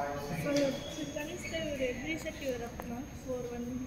So you can stay with every set you are up now for one.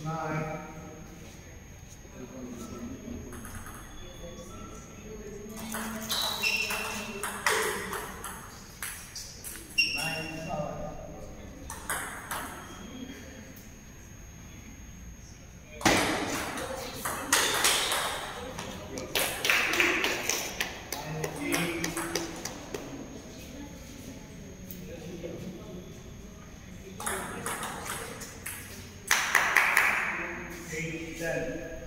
Tonight. 去地震